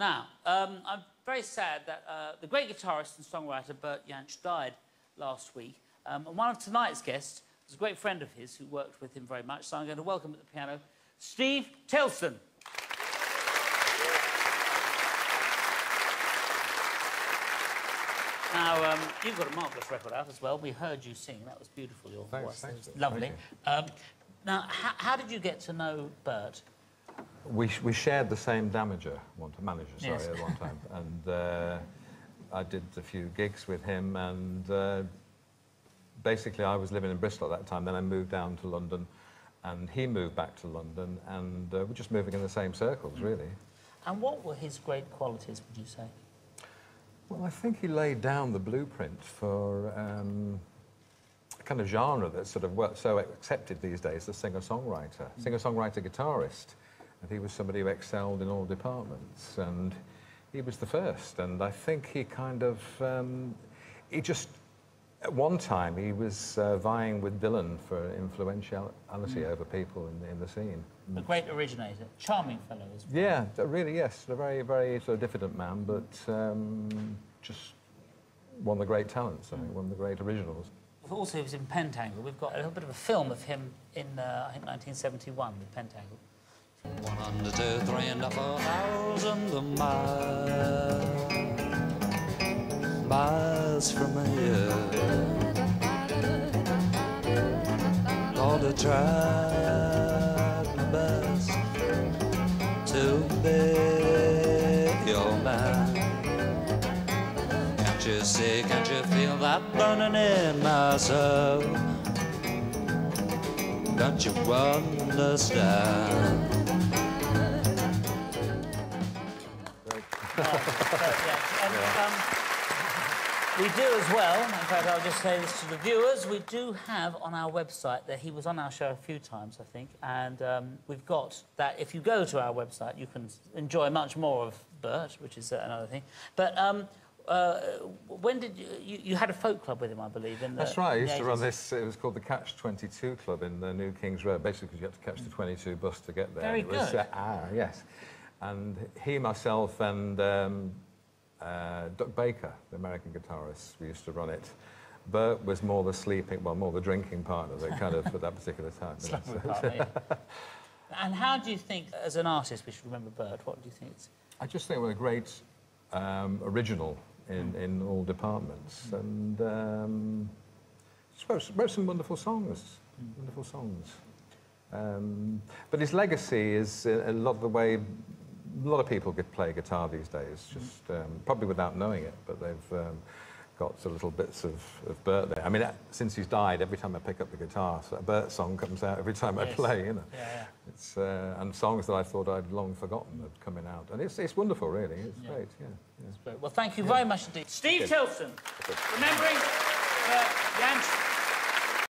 Now, um, I'm very sad that uh, the great guitarist and songwriter Bert Jansch died last week. Um, and one of tonight's guests was a great friend of his who worked with him very much. So I'm going to welcome at the piano Steve Tilston. Now, um, you've got a marvellous record out as well. We heard you sing. That was beautiful, your Thanks, voice. thanks. Lovely. Thank Um, now, how, how did you get to know Bert? We, sh- we shared the same damager, one time, manager, sorry, Yes. at one time. And uh, I did a few gigs with him, and uh, basically I was living in Bristol at that time. Then I moved down to London, and he moved back to London, and uh, we're just moving in the same circles, really. And what were his great qualities, would you say? Well, I think he laid down the blueprint for um, a kind of genre that's sort of so accepted these days, the singer-songwriter, singer-songwriter guitarist. And he was somebody who excelled in all departments, and he was the first. And I think he kind of, um, he just, at one time, he was uh, vying with Dylan for influentiality over people in, in the scene. A great originator, charming fellow as well. Yeah, really, yes. A very, very sort of diffident man, but um, just one of the great talents, I think, one of the great originals. Also, he was in Pentangle. We've got a little bit of a film of him in, uh, I think, 1971 with Pentangle. One hundred, two, three, and a four thousand miles, miles from here. Lord, I tried my best to be your man. Can't you see, can't you feel that burning in my soul? Don't you understand? We do as well, in fact, I'll just say this to the viewers, we do have on our website that he was on our show a few times, I think, and um, we've got that if you go to our website, you can enjoy much more of Bert, which is uh, another thing. But um, uh, when did you, you, you had a folk club with him, I believe? In the, That's right. I used to run this. It was called the Catch 22 Club in the New Kings Road. Basically, because you had to catch the 22 bus to get there. Very it was, good. Uh, ah, yes. And he, myself, and um, uh, Doug Baker, the American guitarist, we used to run it. Bert was more the sleeping, well, more the drinking partner, that kind of at that particular time. you know, Slumber partner, yeah. and how do you think, as an artist, we should remember Bert? What do you think? It's, I just think we're a great um, original in, in all departments, and um, wrote, wrote some wonderful songs, wonderful songs. Um, but his legacy is a, a lot of the way a lot of people could play guitar these days, just um, probably without knowing it, but they've um, got sort of little bits of, of Bert there. I mean, since he's died, every time I pick up the guitar, so a Bert song comes out every time I play, you know. yeah, yeah. It's, uh, and songs that I thought I'd long forgotten are coming out. And it's, it's wonderful, really. It's Yeah. great, yeah. yeah. Great. Well, thank you very much indeed. Steve Tilston, remembering uh,